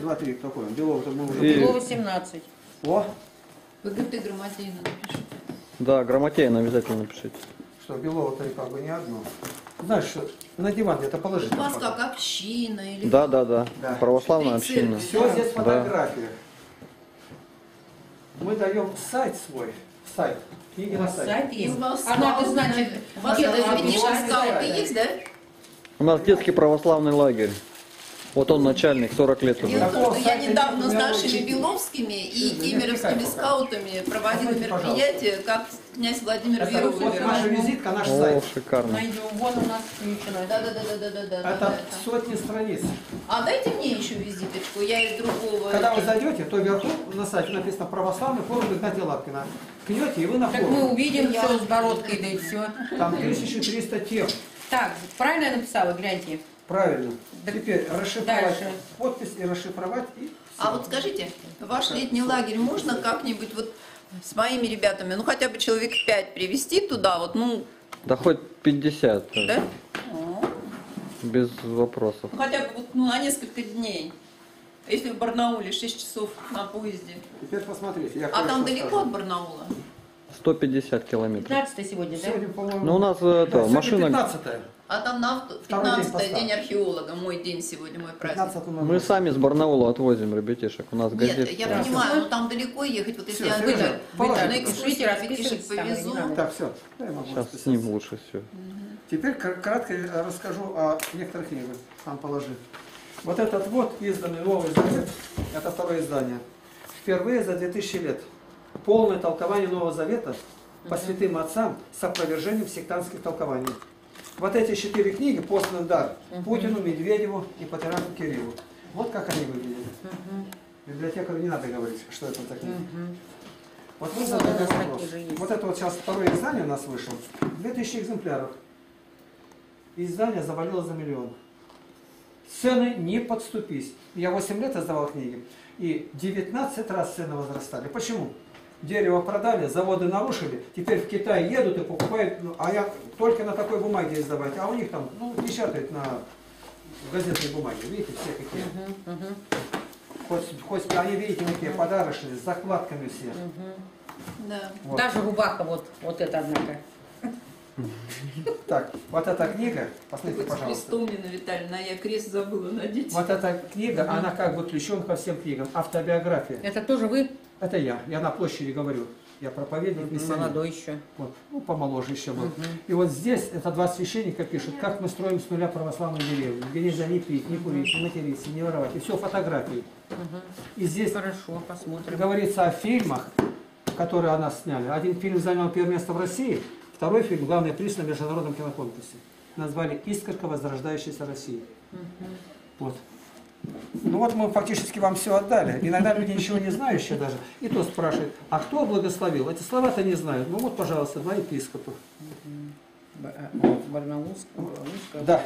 1, 2, 3, какой он? Белого-то мы уже... И- 17. О, ВГТ Грамотеина напишите. Да, грамотеин обязательно напишите. что Белого-то и как бы не одно. Знаешь, что на диван где-то положи. У вас как община или Да, да, да. Да. Православная И церковь. община. Все здесь Да. фотография. Мы даем сайт свой, сайт, книги на сайте. Сайт И есть. вас А надо, значит, У вас где-то это скауты скауты. есть, да? У нас детский православный лагерь. Вот он начальник, 40 лет уже. я недавно с нашими Беловскими и кемеровскими скаутами проводила мероприятие, как князь Владимир Это Веровый вот наша визитка, наш О, сайт. шикарно. Найдем. Вон у нас включено. Да, да, да, да, да, да, да. Это сотни страниц. А дайте мне еще визиточку, я из другого. Когда вы зайдете, то вверху на сайте написано православный форум Игнатия Лапкина. Кнете, и вы на Так мы форум. увидим все с бородкой, да и все. Там 1300 тем. Так, правильно я написала, гляньте. Правильно. Да- Теперь расшифровать Дальше. подпись и расшифровать. И А вот скажите, ваш летний лагерь можно как-нибудь вот с моими ребятами, ну хотя бы человек пять привести туда, вот, ну, Да хоть 50, э, да? без вопросов. Ну, хотя бы вот, ну, на несколько дней. Если в Барнауле 6 часов на поезде. теперь посмотрите. Я А там далеко скажу. от Барнаула? 150 километров. 15 сегодня, да? Сегодня, по-моему, Ну, у нас, э, да, это, машина- 15 А там на авто- Второй день 15 поста. день археолога, мой день сегодня, мой праздник. 15 Мы сами с Барнаула отвозим ребятишек. У нас Нет, газет. я Да. понимаю, но там далеко ехать, вот если Всё, я выйду, на экскурсию ребятишек повезу. Так, все. Я могу Сейчас с ним лучше все. Теперь кр- кратко я расскажу о некоторых книгах. Там положи. Вот этот вот изданный Новый Завет, это второе издание. Впервые за 2000 лет. Полное толкование Нового Завета по святым отцам с опровержением сектантских толкований. Вот эти четыре книги посланы дар Путину, Медведеву и Патриарху Кириллу. Вот как они выглядели. Библиотекарю не надо говорить, что это за. Вот вы Вот задали вопрос. Вот это вот сейчас второе издание у нас вышло. 2000 экземпляров. Издание завалило за миллион. Цены не подступись. Я 8 лет издавал книги. И 19 раз цены возрастали. Почему? Дерево продали, заводы нарушили, теперь в Китай едут и покупают, ну, а я только на такой бумаге издавать, а у них там, ну, печатают на газетной бумаге, видите, все какие. Хоть, хоть они, видите, какие подарочные, с закладками все. Да. Вот. Даже рубаха вот, вот это, однако. Так, вот эта книга, посмотрите, Хоть пожалуйста. крестом, Нина Витальевна, а я крест забыла надеть. Вот эта книга, она как бы ключом ко всем книгам. Автобиография. Это тоже вы Это я. Я на площади говорю. Я проповедник, миссионер. молодой еще. Вот. Ну, помоложе еще был. И вот здесь, это два священника пишут, как мы строим с нуля православную деревню. Где нельзя ни пить, ни курить, ни материться, не воровать. И все фотографии. И здесь Хорошо, посмотрим. говорится о фильмах, которые о нас сняли. Один фильм занял первое место в России, второй фильм – главный приз на международном киноконкурсе. Назвали «Искорка возрождающейся России». Вот. Ну вот мы фактически вам все отдали. Иногда люди ничего не знающие даже, и то спрашивают, а кто благословил? Эти слова-то не знают. Ну вот, пожалуйста, два епископа. А, Барнаульского, Да.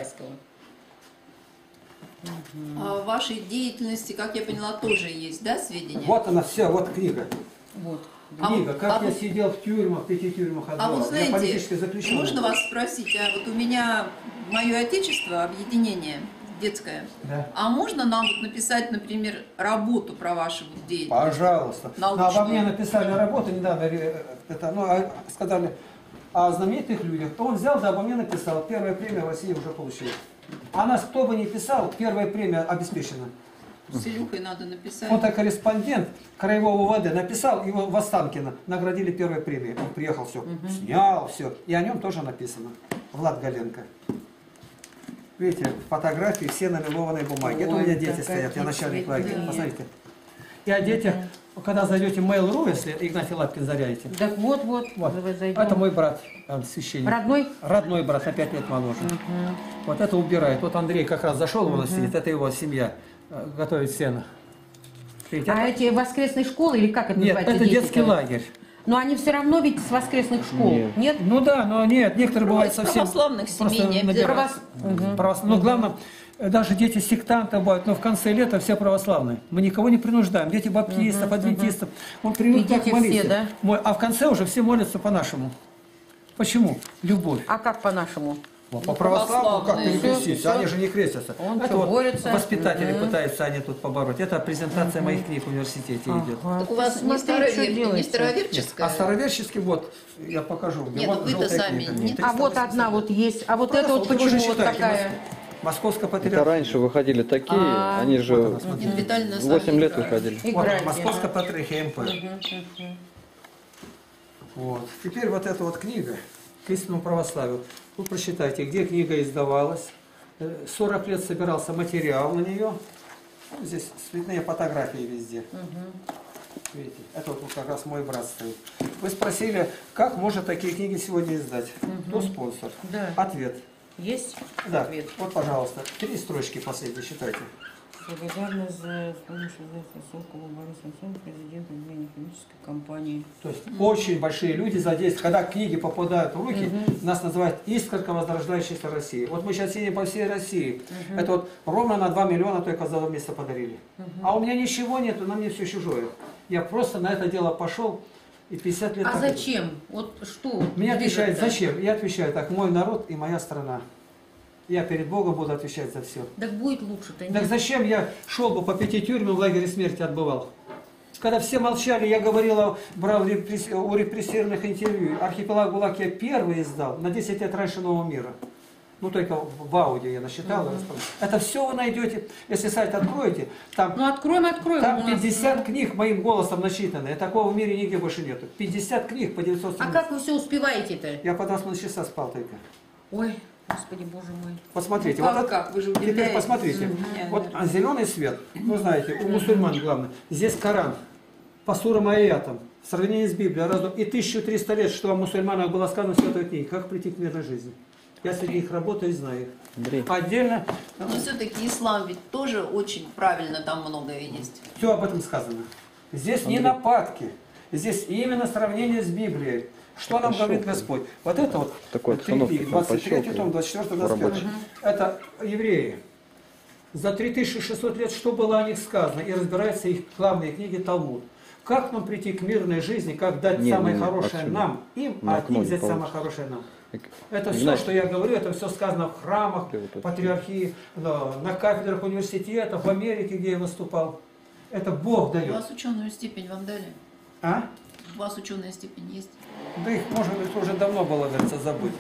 А в вашей деятельности, как я поняла, тоже есть, да, сведения? Вот она вся, вот книга. Вот. А Книга, вот- как а я вот- сидел в тюрьмах, пяти тюрьмах А отбывал. вот знаете, можно вас спросить, а вот у меня мое отечество, объединение детское, Да. а можно нам вот написать, например, работу про вашу вот деятельность? Пожалуйста. Ну, а Научную. обо мне написали работу недавно, э, это, ну, а сказали о знаменитых людях, то он взял, да обо мне написал. Первая премия в России уже получил. А нас кто бы ни писал, первая премия обеспечена. С Илюхой надо написать. Он так корреспондент Краевого УВД написал, его в Останкино наградили первой премией. Он приехал, все, снял, все. И о нем тоже написано. Влад Галенко. Видите, фотографии все на лилованной бумаге. Это у Ой, меня дети стоят, я начальник лагеря. Посмотрите. И о детях, когда зайдете в Mail.ru, если Игнатий Лапкин зарядите, Так вот, вот, вот, это мой брат, он священник. Родной? Родной брат, на 5 лет моложе. Вот это убирает. Вот Андрей как раз зашел, у нас сидит, это его семья, э, готовит сено. Видите, А это- эти воскресные школы или как это Нет, называется? это детский лагерь. Но они все равно ведь с воскресных школ. Нет. Нет? Ну да, но нет, некоторые бывают из совсем... православных семей, не набирают. обязательно. Правос- Но главное, э, даже дети сектантов бывают, но в конце лета все православные. Мы никого не принуждаем. Дети баптистов, адвентистов. Он привык так молиться. все, да? А в конце уже все молятся по-нашему. Почему? Любовь. А как по-нашему? По православному как перекреститься? Они же не крестятся. Он Это что, вот борется? воспитатели Мгм. пытаются они тут побороть. Это презентация моих книг в университете идет. Ага. Так у вас не, старовер... не староверческая? А староверческий, вот, я покажу. Нет, ну вы-то сами Нет, А вот одна вот есть. А вот это вот почему вот такая? Мос- Московская Это патриархия. раньше выходили такие, А, они же вот она, смотрите. Нина Витальевна с 8 вами лет выходили. Вот, Московская патриархия МП. Вот. Теперь вот эта вот книга к истинному православию. Вы прочитайте, где книга издавалась. Э, 40 лет собирался материал на нее. Ну, здесь цветные фотографии везде. Видите, это вот как раз мой брат стоит. Вы спросили, как можно такие книги сегодня издать? Кто спонсор? Да. Ответ. Есть? Да, Ответ. вот, пожалуйста, три строчки последние, читайте. Благодарна за помощь за ссылку Борис Самсон, президент отделения химической компании. То есть очень большие люди задействованы. Когда книги попадают в руки, нас называют искорка возрождающейся России. Вот мы сейчас едем по всей России. Это вот ровно на 2 миллиона только за месяца подарили. А у меня ничего нету, на мне все чужое. Я просто на это дело пошел и 50 лет А так зачем? Вот что? Мне отвечают, зачем? Я отвечаю так, мой народ и моя страна. Я перед Богом буду отвечать за все. Так будет лучше-то, Так зачем я шел бы по пяти тюрьмам в лагере смерти отбывал? Когда все молчали, я говорил, брал репресс- у репрессированных интервью. Архипелаг ГУЛАГ я первый издал, на 10 лет раньше Нового мира. Ну, только в аудио я насчитал. Это все вы найдете, если сайт откроете, там, Ну откроем, откроем. там у нас. 50 книг моим голосом насчитаны. И такого в мире нигде больше нету. 50 книг по 900 А страниц. как вы все успеваете-то? Я по 20 часа спал только. Ой, господи, боже мой. Посмотрите, Ну, вот как? Вы же теперь удивляетесь. посмотрите. Мгм. Вот зеленый свет, вы знаете, у мусульман главное. Здесь Коран, по сурам и аятам, в сравнении с Библией, разум. И 1300 лет, что о мусульманах было сказано в Святой книге. Как прийти к мирной жизни? Я среди них работаю и знаю их. Андрей. Отдельно Но все-таки ислам ведь тоже очень правильно там многое есть. все об этом сказано. Здесь не нападки, здесь именно сравнение с Библией. Что нам Пошел говорит. Господь? Вот это вот, Такой вот обстановке трепик, там 23 пошел том, ты 24 по 21 рабочей. Это евреи. За 3600 лет что было о них сказано? И разбирается их главные книги Талмуд. Как нам прийти к мирной жизни, как дать Не, самое не, не, хорошее отсюда. нам, им, а от окно них не взять самое получится. хорошее нам. Это все, что я говорю, это все сказано в храмах, патриархии, на кафедрах университетов, в Америке, где я выступал. Это Бог У дает. вас ученую степень вам дали? А? У вас ученая степень есть? Да их, может быть, уже давно было, говорится, забыть.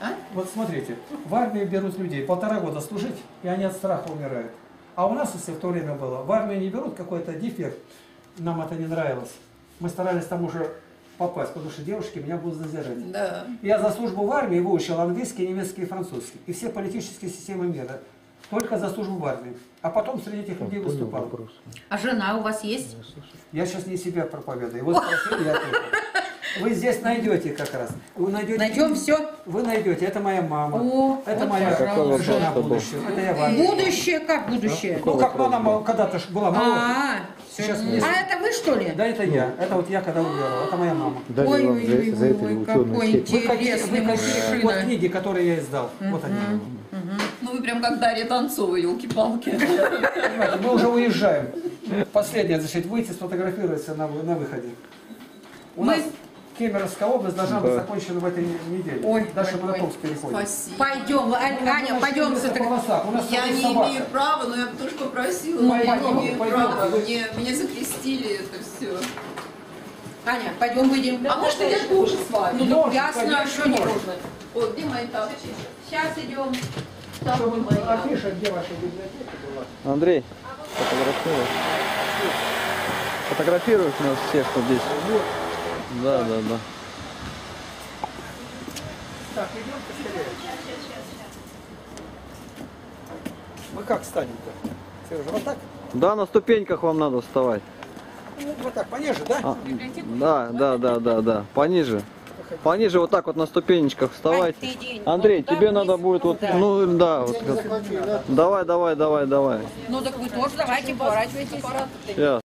А? Вот смотрите, в армии берут людей полтора года служить, и они от страха умирают. А у нас, если в то время было, в армию не берут какой-то дефект, нам это не нравилось. Мы старались там уже попасть, потому что девушки меня будут зазирать. Да. Я за службу в армии выучил английский, немецкий и французский. И все политические системы мира. Только за службу в армии. А потом среди этих людей выступал. А жена у вас есть? Я сейчас не себя проповедую. Вы спросили, я ответил. Вы здесь найдете как раз. Вы найдете. Найдем все. Вы найдете. Это моя мама. О, это вот, моя пожалуйста. жена будущего. Это я в армии. Будущее как будущее? Ну, как она мол- когда-то ж была моложе. А, Сейчас мне- а это вы что ли? Да, это я. Это вот я когда уверовал. Это моя мама. Дали Ой, вам ой, за, ой, за это ой, какой Интересный мужчина. вот книги, которые я издал. Вот они. Ну вы прям как Дарья Донцова, елки-палки. Понимаете, мы уже уезжаем. Последнее, значит, выйти, сфотографироваться на, на выходе. У Мы- нас Кемеровская область должна быть Да. закончена в этой неделе. Ой, ой. Томск переходим. Спасибо. Пойдем, Аня, пойдем нас Я не собака. имею права, но я бы тоже попросила. Ну, я пойдем, не имею права. Мне, меня закрестили это все. Аня, пойдем выйдем. А может я тоже с вами? Ну, Может, ясно, конечно, что не можно. Вот, где мои тапочки? Сейчас идем. Чтобы Тапки мои. афиша, где ваша библиотека была? Андрей, фотографируешь? Фотографируешь нас всех вот здесь? Да, да, да. Так, идем поскорее. Мы как станем-то? Сережа, вот так? Да, на ступеньках вам надо вставать. Ну, Вот так, пониже, да? А, да, да, да, да, да. Пониже. Пониже вот так вот на ступенечках иди Андрей, тебе вниз. надо будет вот, Да. ну да, вот. как- Давай, давай, давай, давай. Ну так вы тоже давайте, поворачивайтесь. Сейчас.